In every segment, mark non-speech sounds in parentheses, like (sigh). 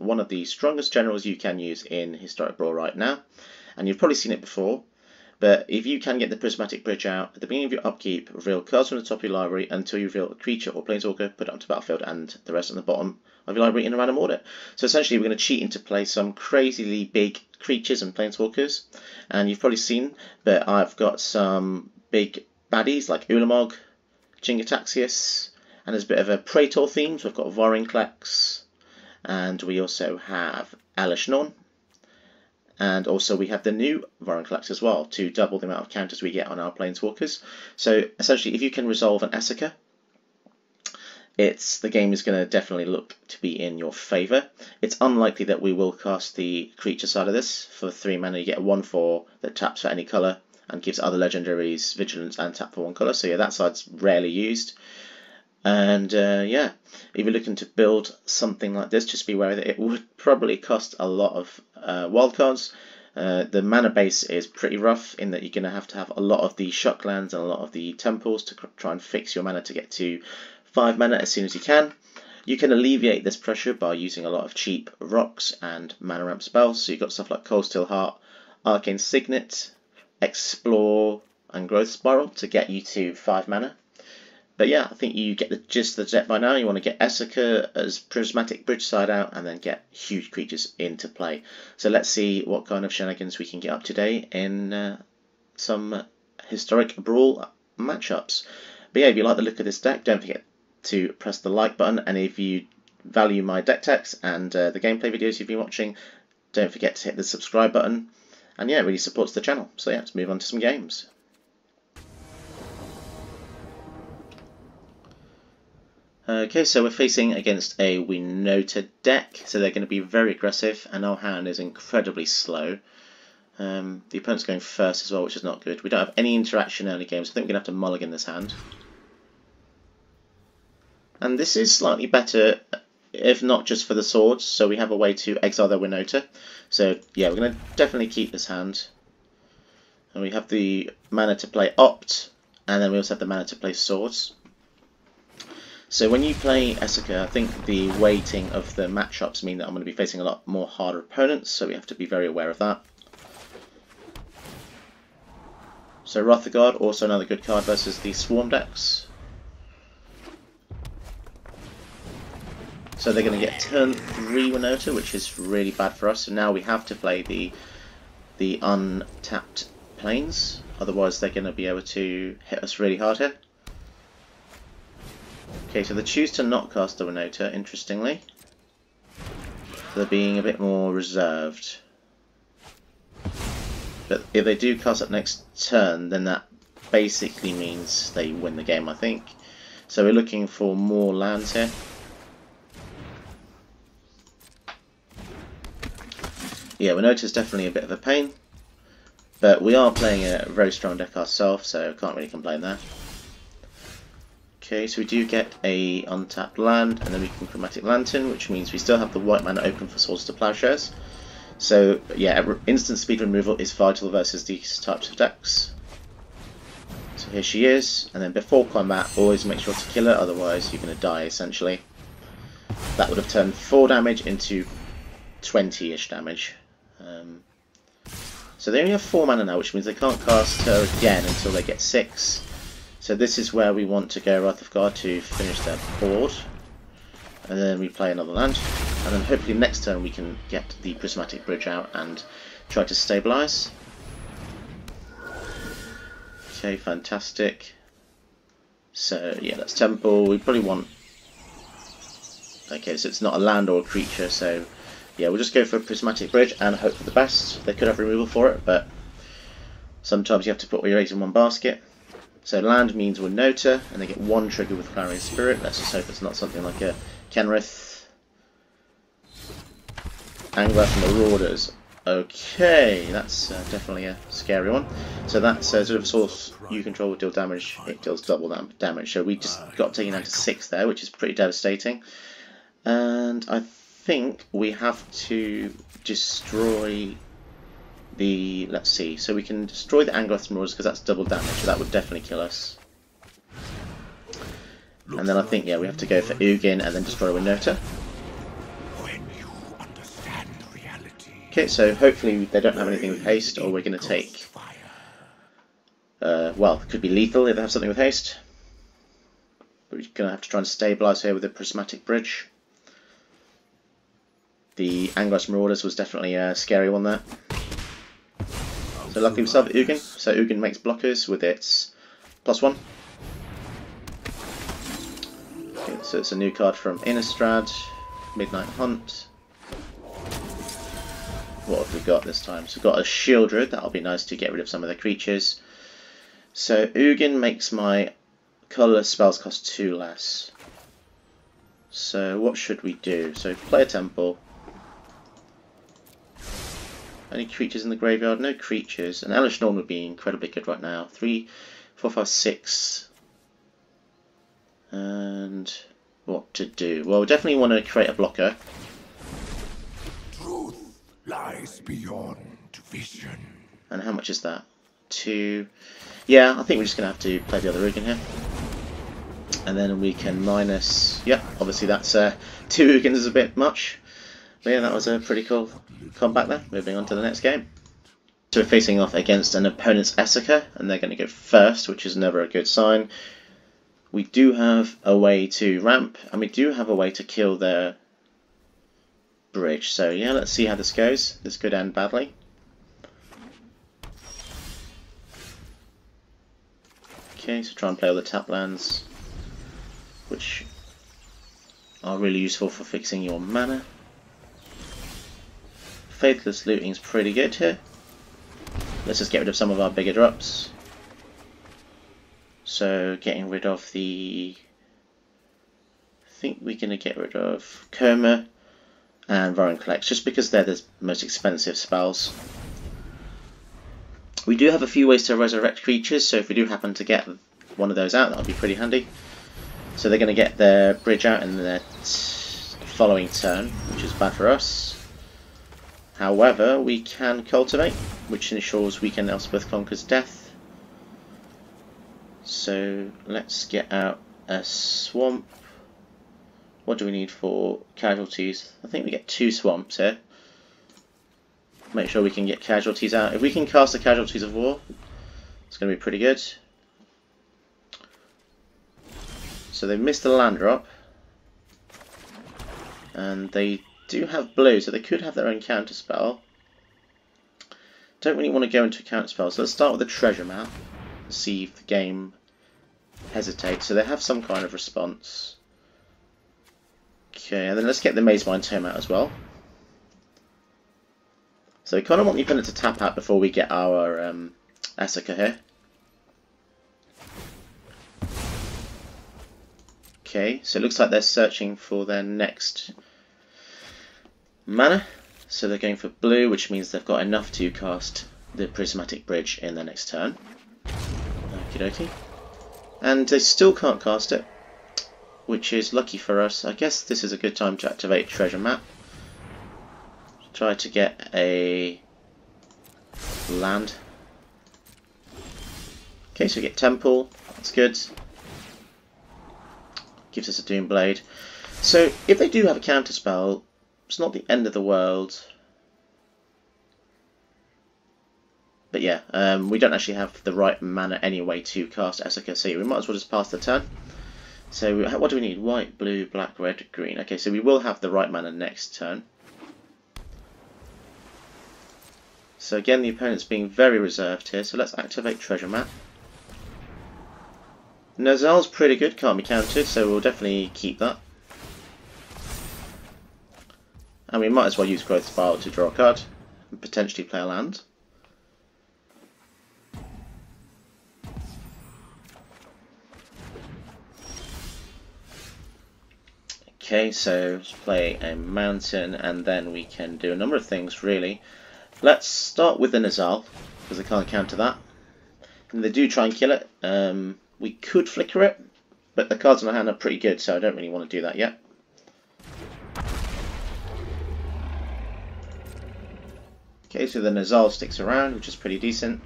one of the strongest generals you can use in Historic Brawl right now. And you've probably seen it before, but if you can get the Prismatic Bridge out at the beginning of your upkeep, reveal cards from the top of your library until you reveal a creature or planeswalker, put it onto the battlefield, and the rest on the bottom of your library in a random order. So essentially, we're going to cheat into play some crazily big creatures and planeswalkers. And you've probably seen that I've got some big baddies like Ulamog, Jin-Gitaxias, and there's a bit of a Praetor theme. So we've got Vorinclex, and we also have Elesh Norn, and also we have the new Vorinclex as well to double the amount of counters we get on our Planeswalkers. So essentially, if you can resolve an Esika, it's the game is going to definitely look to be in your favour. It's unlikely that we will cast the creature side of this. For 3 mana you get a 1-4 that taps for any colour and gives other legendaries vigilance and tap for one colour. So yeah, that side's rarely used. And uh, yeah, if you're looking to build something like this, just be aware that it would probably cost a lot of uh, wildcards. Uh, the mana base is pretty rough in that you're going to have to have a lot of the shocklands and a lot of the temples to try and fix your mana to get to 5 mana as soon as you can. You can alleviate this pressure by using a lot of cheap rocks and mana ramp spells. So you've got stuff like Coldsteel Heart, Arcane Signet, Explore, and Growth Spiral to get you to 5 mana. But yeah, I think you get the gist of the deck by now. You want to get Esika as Prismatic Bridge side out and then get huge creatures into play. So let's see what kind of shenanigans we can get up today in uh, some historic brawl matchups. But yeah, if you like the look of this deck, don't forget to press the like button. And if you value my deck techs and uh, the gameplay videos you've been watching, don't forget to hit the subscribe button. And yeah, it really supports the channel. So yeah, let's move on to some games. Okay, so we're facing against a Winota deck, so they're going to be very aggressive, and our hand is incredibly slow. Um, the opponent's going first as well, which is not good. We don't have any interaction early games. I think we're going to have to mulligan this hand. And this is slightly better, if not just for the swords, so we have a way to exile their Winota. So yeah, we're going to definitely keep this hand. And we have the mana to play Opt, and then we also have the mana to play Swords. So when you play Esika, I think the weighting of the matchups mean that I'm going to be facing a lot more harder opponents, so we have to be very aware of that. So God, also another good card versus the Swarm decks. So they're going to get turn 3 Winota, which is really bad for us. So now we have to play the the untapped plains, otherwise they're going to be able to hit us really hard here. Okay, so they choose to not cast the Winota, interestingly. they're being a bit more reserved. But if they do cast it next turn, then that basically means they win the game, I think. So we're looking for more lands here. Yeah, Winota is definitely a bit of a pain. But we are playing a very strong deck ourselves, so can't really complain there. Okay, so we do get a untapped land, and then we can Chromatic Lantern, which means we still have the white mana open for Swords to Plowshares. So, yeah, instant speed removal is vital versus these types of decks. So here she is, and then before combat, always make sure to kill her, otherwise you're going to die, essentially. That would have turned 4 damage into 20-ish damage. Um, so they only have 4 mana now, which means they can't cast her again until they get 6. So this is where we want to go Wrath of God to finish their board. And then we play another land. And then hopefully next turn we can get the Prismatic Bridge out and try to stabilise. Okay, fantastic. So yeah, that's Temple. We probably want... Okay, so it's not a land or a creature, so yeah, we'll just go for a Prismatic Bridge and hope for the best. They could have removal for it, but sometimes you have to put all your eggs in one basket. So land means Winota, and they get one trigger with Clarion Spirit. Let's just hope it's not something like a Kenrith. Angrath's Marauders. Okay, that's uh, definitely a scary one. So that's uh, sort of a source you control will deal damage. It deals double that damage. So we just got taken down to six there, which is pretty devastating. And I think we have to destroy the, let's see, so we can destroy the Angrath's Marauders because that's double damage, so that would definitely kill us. And then I think, yeah, we have to go for Ugin and then destroy Winota. Okay, so hopefully they don't have anything with haste, or we're going to take... Uh, well, it could be lethal if they have something with haste. But we're going to have to try and stabilise here with a prismatic bridge. The Angrath's Marauders was definitely a scary one there. So luckily we still Ugin, so Ugin makes blockers with its plus one. Okay, so it's a new card from Innistrad, Midnight Hunt. What have we got this time? So we've got a Sheoldred, that'll be nice to get rid of some of the creatures. So Ugin makes my colourless spells cost two less. So what should we do? So play a temple. Any creatures in the graveyard? No creatures. And Elesh Norn would be incredibly good right now. Three, four, five, six. And what to do? Well, we definitely want to create a blocker. Truth lies beyond vision. And how much is that? Two. Yeah, I think we're just going to have to play the other Ugin here. And then we can minus... Yeah, obviously that's uh, (laughs) two Ugins is a bit much. But yeah, that was a pretty cool combat there. Moving on to the next game. So we're facing off against an opponent's Esika, and they're going to go first, which is never a good sign. We do have a way to ramp, and we do have a way to kill their bridge. So yeah, let's see how this goes. This could end badly. Okay, so try and play all the tap lands, which are really useful for fixing your mana. Faithless looting is pretty good here. Let's just get rid of some of our bigger drops. So getting rid of the... I think we're going to get rid of Koma and Vorinclex just because they're the most expensive spells. We do have a few ways to resurrect creatures, so if we do happen to get one of those out, that would be pretty handy. So they're going to get their bridge out in the following turn, which is bad for us. However, we can cultivate, which ensures we can Elspeth Conquers Death. So let's get out a swamp. What do we need for casualties? I think we get two swamps here. Make sure we can get casualties out. If we can cast the casualties of war, it's going to be pretty good. So they missed the land drop. And they do have blue, so they could have their own counter spell. Don't really want to go into a counter spell, so let's start with a treasure map. See if the game hesitates. So they have some kind of response. Okay, and then let's get the Mazemind Tome out as well. So we kind of want the opponent to tap out before we get our um, Esika here. Okay, so it looks like they're searching for their next mana. So they're going for blue, which means they've got enough to cast the Prismatic Bridge in their next turn. Okie dokie. And they still can't cast it, which is lucky for us. I guess this is a good time to activate Treasure Map. Try to get a land. Okay, so we get Temple. That's good. Gives us a Doom Blade. So if they do have a counter spell, it's not the end of the world. But yeah, um, we don't actually have the right mana anyway to cast Esika, so we might as well just pass the turn. So what do we need? White, blue, black, red, green. Okay, so we will have the right mana next turn. So again, the opponent's being very reserved here, so let's activate Treasure Map. Nezal's pretty good, can't be countered, so we'll definitely keep that. And we might as well use Growth Spiral to draw a card and potentially play a land. Okay, so let's play a mountain and then we can do a number of things really. Let's start with the Nezal, because I can't counter that. And they do try and kill it. Um, we could flicker it, but the cards in our hand are pretty good, so I don't really want to do that yet. Okay, so the Nezal sticks around, which is pretty decent.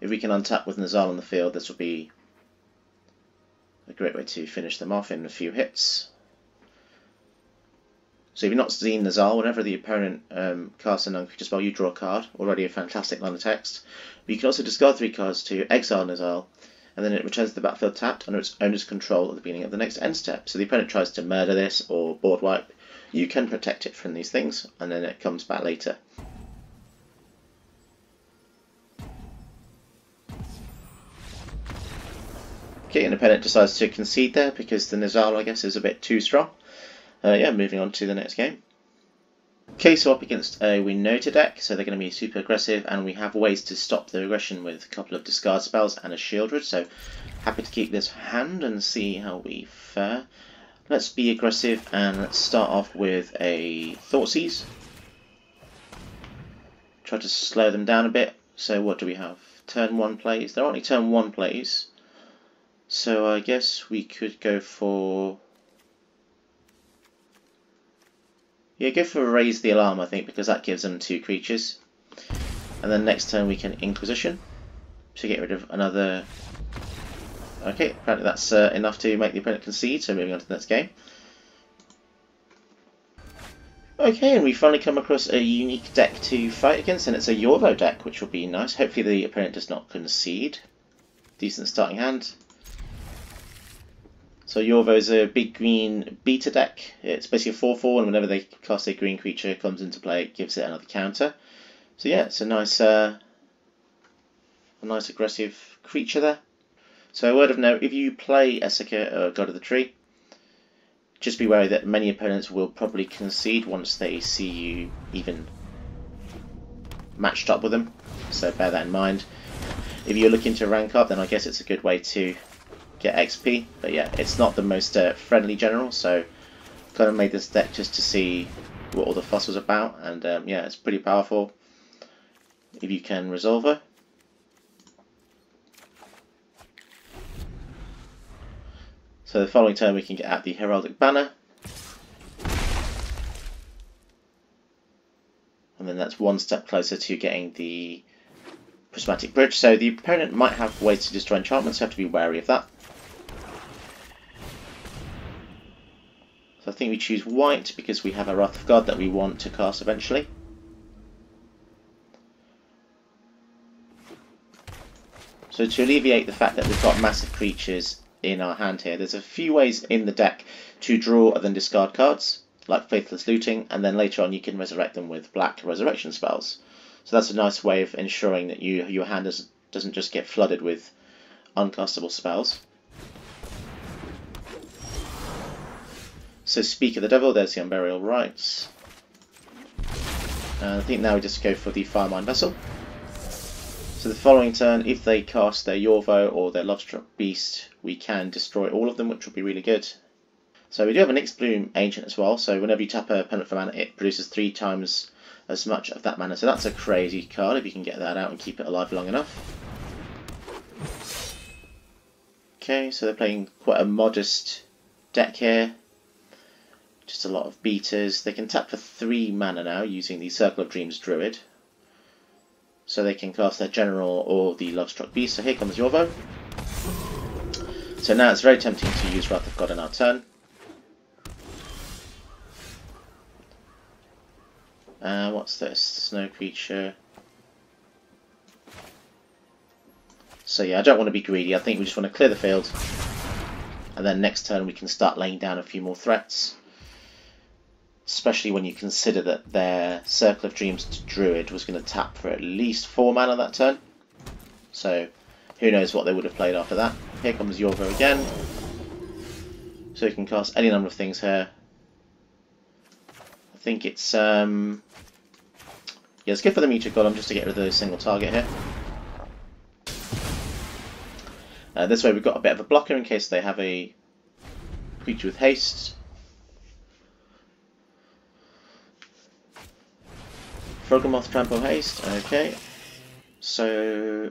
If we can untap with Nezal on the field, this will be a great way to finish them off in a few hits. So if you've not seen Nazal, whenever the opponent um, casts an non-creature spell, you draw a card. Already a fantastic line of text. But you can also discard three cards to exile Nazal, and then it returns to the battlefield tapped under its owner's control at the beginning of the next end step. So the opponent tries to murder this or board wipe, you can protect it from these things, and then it comes back later. Okay, opponent decides to concede there because the Nazal, I guess, is a bit too strong. Uh, yeah, moving on to the next game. Okay, so up against a Winota deck, so they're going to be super aggressive, and we have ways to stop the aggression with a couple of discard spells and a Sheoldred, so happy to keep this hand and see how we fare. Let's be aggressive and let's start off with a Thoughtseize. Try to slow them down a bit. So what do we have? Turn 1 plays. They're only turn 1 plays. So I guess we could go for Yeah, go for Raise the Alarm, I think, because that gives them two creatures. And then next turn we can Inquisition to get rid of another... Okay, apparently that's uh, enough to make the opponent concede, so moving on to the next game. Okay, and we finally come across a unique deck to fight against, and it's a Yorvo deck, which will be nice. Hopefully the opponent does not concede. Decent starting hand. So Yorvo is a big green beta deck. It's basically a 4-4, and whenever they cast a green creature it comes into play, it gives it another counter. So yeah, it's a nice, uh, a nice aggressive creature there. So a word of note, if you play Esika or God of the Tree, just be wary that many opponents will probably concede once they see you even matched up with them. So bear that in mind. If you're looking to rank up, then I guess it's a good way to get XP. But yeah, it's not the most uh, friendly general, so kind of made this deck just to see what all the fuss was about. And um, yeah, it's pretty powerful if you can resolve her. So the following turn we can get out the Heraldic Banner. And then that's one step closer to getting the Prismatic Bridge. So the opponent might have ways to destroy enchantments, so you have to be wary of that. I think we choose white because we have a Wrath of God that we want to cast eventually. So to alleviate the fact that we've got massive creatures in our hand here, there's a few ways in the deck to draw and then discard cards, like Faithless Looting, and then later on you can resurrect them with black resurrection spells. So that's a nice way of ensuring that you your hand doesn't, doesn't just get flooded with uncastable spells. So Speak of the Devil, there's the Unburial Rites. And I think now we just go for the Firemind Vessel. So the following turn, if they cast their Yorvo or their Lovestruck Beast, we can destroy all of them, which will be really good. So we do have an Nyxbloom Ancient as well, so whenever you tap a permanent for mana, it produces three times as much of that mana. So that's a crazy card if you can get that out and keep it alive long enough. Okay, so they're playing quite a modest deck here. Just a lot of beaters. They can tap for three mana now using the Circle of Dreams Druid. So they can cast their General or the Lovestruck Beast. So here comes Yorvo. So now it's very tempting to use Wrath of God in our turn. Uh, what's this? Snow creature. So yeah, I don't want to be greedy. I think we just want to clear the field. And then next turn we can start laying down a few more threats especially when you consider that their Circle of Dreams to Druid was going to tap for at least 4 mana that turn. So who knows what they would have played after that. Here comes Yorvo again. So you can cast any number of things here. I think it's... Um, yeah, it's good for the Meteor Golem just to get rid of the single target here. Uh, this way we've got a bit of a blocker in case they have a creature with haste. Froghemoth Trample Haste, okay. So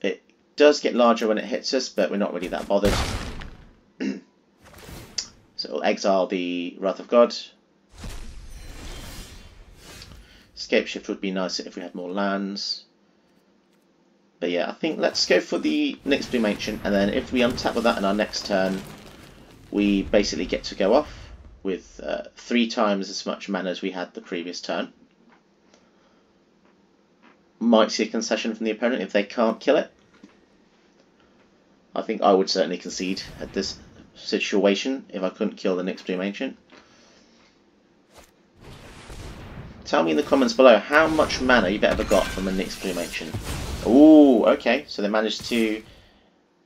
it does get larger when it hits us, but we're not really that bothered. (clears throat) so it'll exile the Wrath of God. Scapeshift would be nice if we had more lands. But yeah, I think let's go for the Nyxbloom Ancient, and then if we untap with that in our next turn, we basically get to go off with uh, three times as much mana as we had the previous turn. Might see a concession from the opponent if they can't kill it. I think I would certainly concede at this situation if I couldn't kill the Nyxbloom Ancient. Tell me in the comments below how much mana you've ever got from a Nyxbloom Ancient. Ooh, okay, so they managed to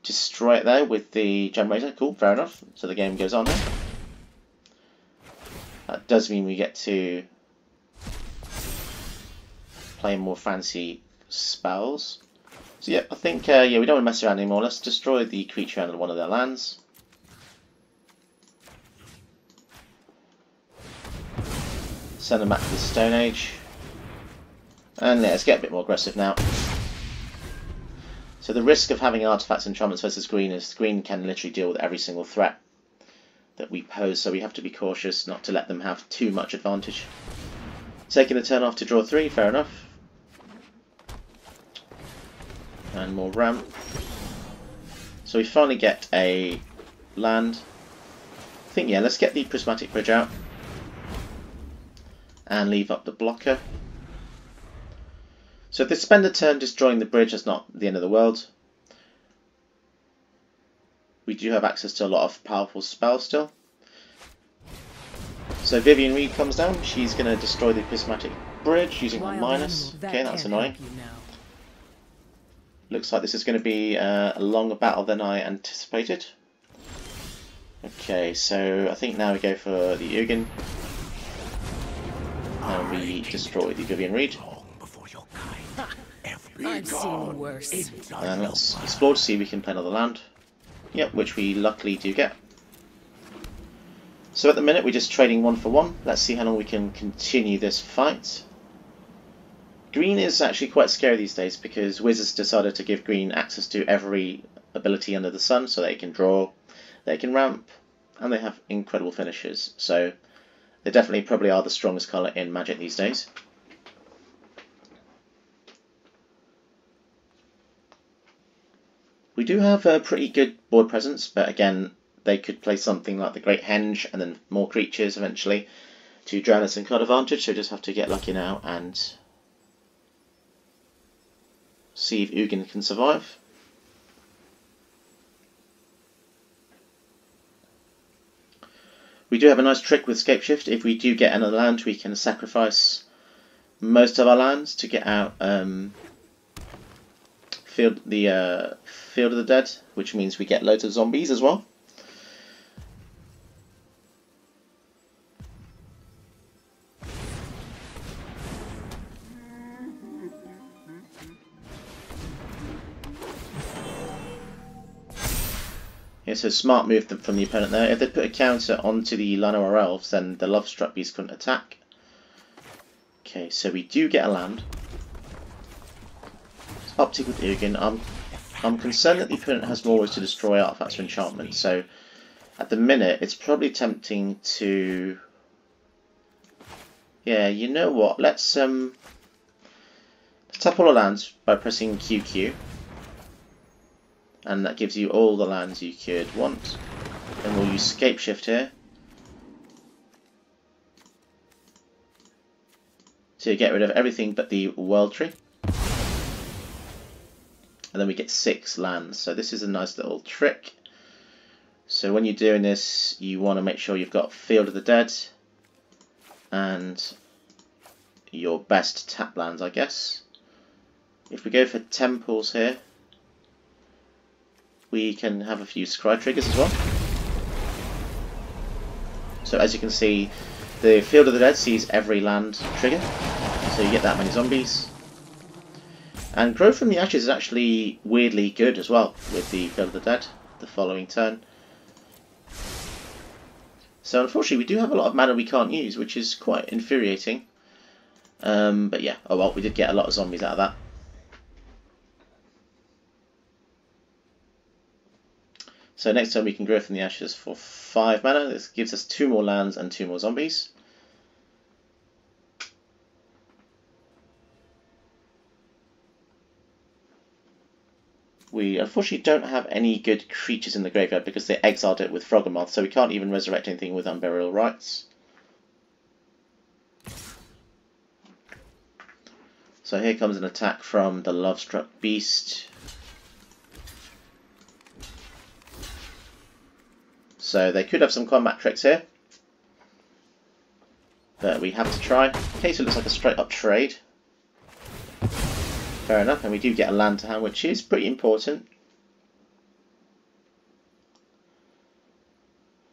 destroy it there with the generator. Cool, fair enough. So the game goes on here. That does mean we get to play more fancy spells. So yeah, I think uh, yeah we don't want to mess around anymore. Let's destroy the creature under one of their lands. Send them back to the Stone Age. And yeah, let's get a bit more aggressive now. So the risk of having artifacts and enchantments versus green is green can literally deal with every single threat that we pose, so we have to be cautious not to let them have too much advantage. Taking the turn off to draw three, fair enough. And more ramp. So we finally get a land. I think, yeah, let's get the Prismatic Bridge out. And leave up the blocker. So if they spend a turn destroying the bridge, that's not the end of the world. We do have access to a lot of powerful spells still. So Vivien Reid comes down, she's going to destroy the Prismatic Bridge using her minus. Okay, that's annoying. Looks like this is going to be uh, a longer battle than I anticipated. Okay, so I think now we go for the Ugin. And we destroy the Vivien Reid. I've seen worse. And let's explore to see if we can play another land. Yep, which we luckily do get. So at the minute we're just trading one for one. Let's see how long we can continue this fight. Green is actually quite scary these days because Wizards decided to give Green access to every ability under the sun so they can draw, they can ramp, and they have incredible finishes. So they definitely probably are the strongest colour in Magic these days. We do have a pretty good board presence, but again, they could play something like the Great Henge and then more creatures eventually to drown us in card advantage, so just have to get lucky now and see if Ugin can survive. We do have a nice trick with Scapeshift. If we do get another land, we can sacrifice most of our lands to get out um, field the uh, Field of the Dead, which means we get loads of zombies as well. Yeah, so smart move from the opponent there. If they put a counter onto the Llanowar Elves, then the Lovestruck Beast couldn't attack. Okay, so we do get a land. It's Optic with Ugin. I'm I'm concerned that the opponent has more ways to destroy artifacts or enchantments, so at the minute it's probably tempting to... Yeah, you know what, let's um, let's tap all the lands by pressing QQ. And that gives you all the lands you could want. Then we'll use Scapeshift here. To get rid of everything but the World Tree and then we get six lands. So this is a nice little trick. So when you're doing this, you want to make sure you've got Field of the Dead and your best tap lands, I guess. If we go for Temples here, we can have a few Scry triggers as well. So as you can see, the Field of the Dead sees every land trigger, so you get that many zombies. And Growth from the Ashes is actually weirdly good as well with the Field of the Dead the following turn. So unfortunately we do have a lot of mana we can't use, which is quite infuriating. Um, but yeah, oh well, we did get a lot of zombies out of that. So next time we can grow from the ashes for 5 mana. This gives us 2 more lands and 2 more zombies. We unfortunately don't have any good creatures in the graveyard because they exiled it with Froghemoth, so we can't even resurrect anything with Unburial Rites. So here comes an attack from the Lovestruck Beast. So they could have some combat tricks here. But we have to try. Okay, so it looks like a straight up trade. Fair enough, and we do get a land to hand, which is pretty important.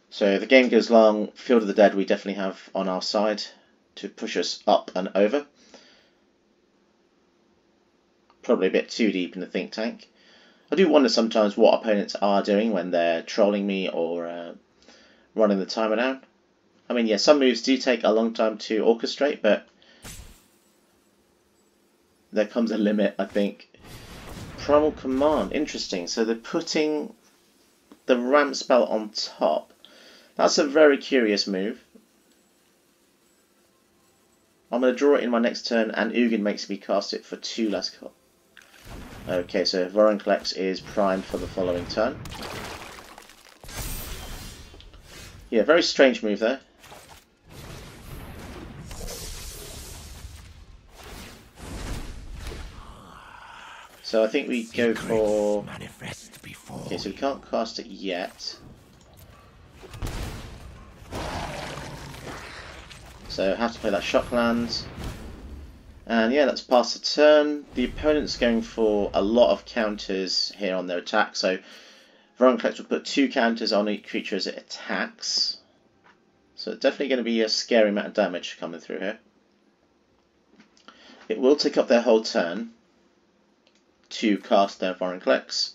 So the game goes long, Field of the Dead we definitely have on our side to push us up and over. Probably a bit too deep in the think tank. I do wonder sometimes what opponents are doing when they're trolling me or uh, running the timer down. I mean, yeah, some moves do take a long time to orchestrate, but there comes a limit, I think. Primal Command, interesting. So they're putting the ramp spell on top. That's a very curious move. I'm going to draw it in my next turn, and Ugin makes me cast it for two less cost. Okay, so Vorinclex is primed for the following turn. Yeah, very strange move there. So I think we go for... Okay, so we can't cast it yet. So have to play that shock land. And yeah, that's past the turn. The opponent's going for a lot of counters here on their attack. So Vorinclex will put two counters on each creature as it attacks. So definitely going to be a scary amount of damage coming through here. It will take up their whole turn to cast their Vorinclex.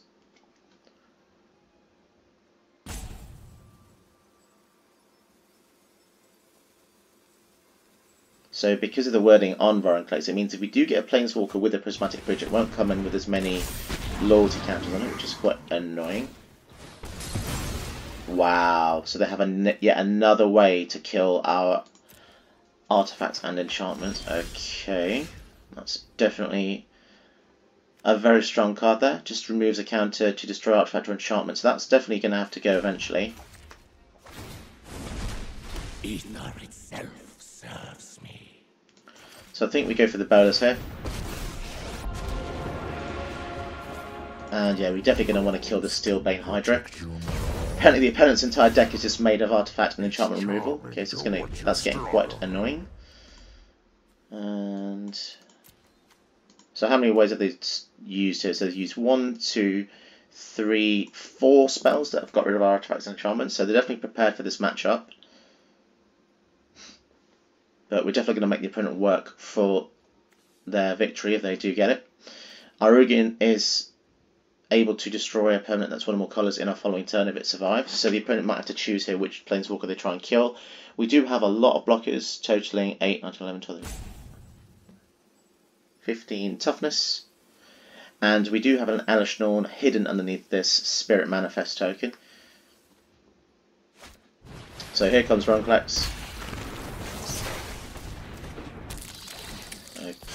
So because of the wording on Vorinclex, it means if we do get a Planeswalker with a Prismatic Bridge, it won't come in with as many loyalty counters on it, which is quite annoying. Wow, so they have a, yet another way to kill our artifacts and enchantments. Okay, that's definitely a very strong card there. Just removes a counter to destroy artifact or enchantment, so that's definitely going to have to go eventually. Ether itself so I think we go for the Bolas here. And yeah, we're definitely going to want to kill the Steelbane Hydra. Apparently the opponent's entire deck is just made of artifact and enchantment removal. Okay, so it's gonna that's getting quite annoying. And so how many ways have they used here? So they've used one, two, three, four spells that have got rid of artifacts and enchantments. So they're definitely prepared for this matchup. But we're definitely going to make the opponent work for their victory if they do get it. Ugin is able to destroy a permanent that's one or more colours in our following turn if it survives. So the opponent might have to choose here which Planeswalker they try and kill. We do have a lot of blockers, totaling 8, 9, 11, 12, 15 toughness. And we do have an Elesh Norn hidden underneath this Spirit Manifest token. So here comes Vorinclex.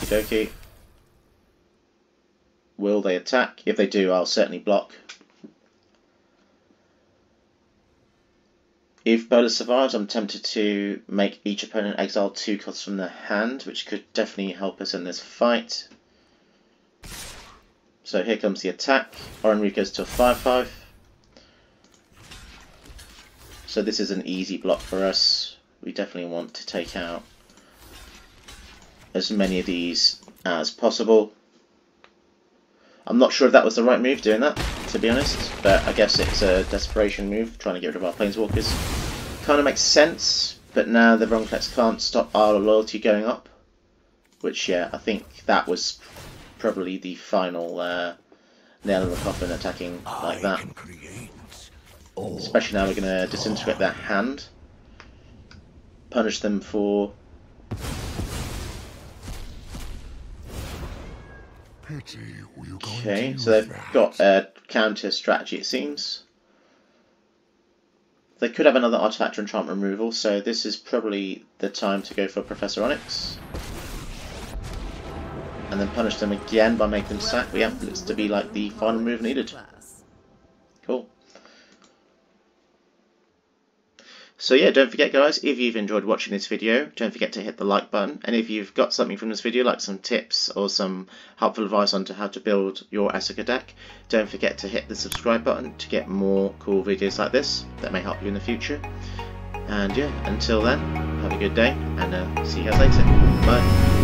Dokie. Will they attack? If they do, I'll certainly block. If Bolas survives, I'm tempted to make each opponent exile two cards from their hand, which could definitely help us in this fight. So here comes the attack. Oran goes to a 5-5. So this is an easy block for us. We definitely want to take out as many of these as possible. I'm not sure if that was the right move doing that, to be honest, but I guess it's a desperation move, trying to get rid of our Planeswalkers. Kind of makes sense, but now the Vorinclex can't stop our loyalty going up, which, yeah, I think that was probably the final uh, nail in the coffin attacking like that. Especially now we're going to disintegrate their hand, punish them for Okay, so they've that? got a counter strategy, it seems. They could have another artifact or enchantment removal, so this is probably the time to go for Professor Onyx. and then punish them again by making them sack. We have looks to be like the final move needed. Cool. So yeah, don't forget guys, if you've enjoyed watching this video, don't forget to hit the like button. And if you've got something from this video, like some tips or some helpful advice on to how to build your Esika deck, don't forget to hit the subscribe button to get more cool videos like this that may help you in the future. And yeah, until then, have a good day, and uh, see you guys later. Bye.